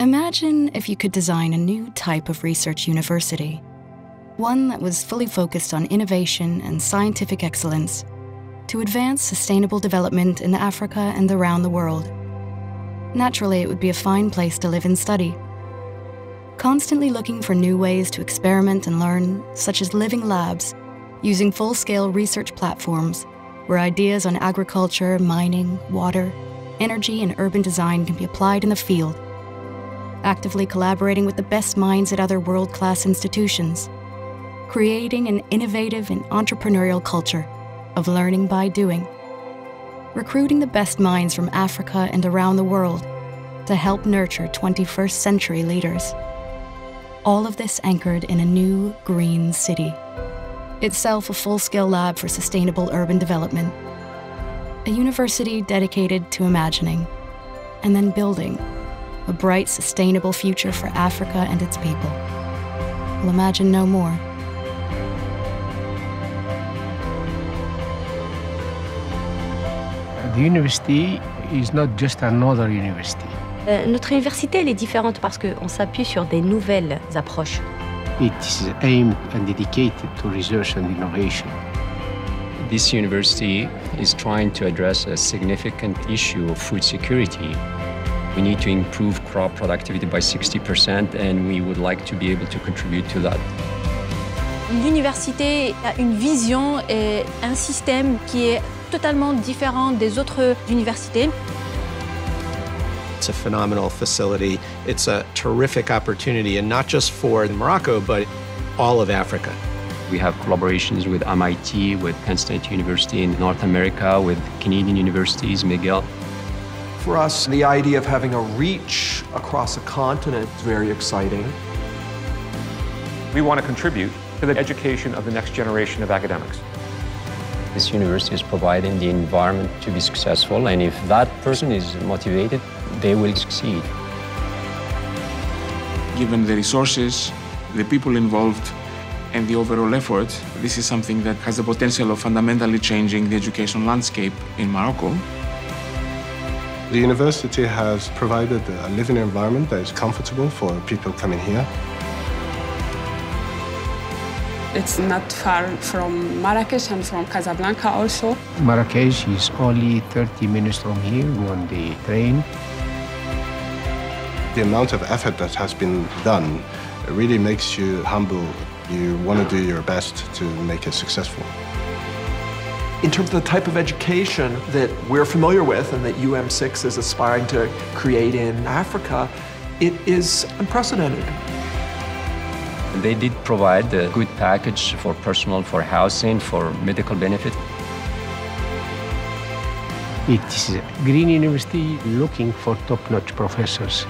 Imagine if you could design a new type of research university, one that was fully focused on innovation and scientific excellence to advance sustainable development in Africa and around the world. Naturally, it would be a fine place to live and study. Constantly looking for new ways to experiment and learn, such as living labs, using full scale research platforms where ideas on agriculture, mining, water, energy, and urban design can be applied in the field actively collaborating with the best minds at other world class institutions, creating an innovative and entrepreneurial culture of learning by doing, recruiting the best minds from Africa and around the world to help nurture 21st century leaders. All of this anchored in a new green city, itself a full scale lab for sustainable urban development, a university dedicated to imagining and then building a bright, sustainable future for Africa and its people. We'll imagine no more. The university is not just another university. Euh, notre université elle est différente parce qu'on s'appuie sur des nouvelles approches. It is aimed and dedicated to research and innovation. This university is trying to address a significant issue of food security we need to improve crop productivity by 60% and we would like to be able to contribute to that. L'université a une vision et un système qui est totalement différent des autres universités. It's a phenomenal facility. It's a terrific opportunity, and not just for Morocco, but all of Africa. We have collaborations with MIT, with Penn State University in North America, with Canadian universities, McGill. For us, the idea of having a reach across a continent is very exciting. We want to contribute to the education of the next generation of academics. This university is providing the environment to be successful, and if that person is motivated, they will succeed. Given the resources, the people involved, and the overall effort, this is something that has the potential of fundamentally changing the education landscape in Morocco. The university has provided a living environment that is comfortable for people coming here. It's not far from Marrakesh and from Casablanca also. Marrakesh is only 30 minutes from here on the train. The amount of effort that has been done really makes you humble. You want to do your best to make it successful. In terms of the type of education that we're familiar with and that UM6 is aspiring to create in Africa, it is unprecedented. They did provide a good package for personal, for housing, for medical benefit. It is a green university looking for top-notch professors.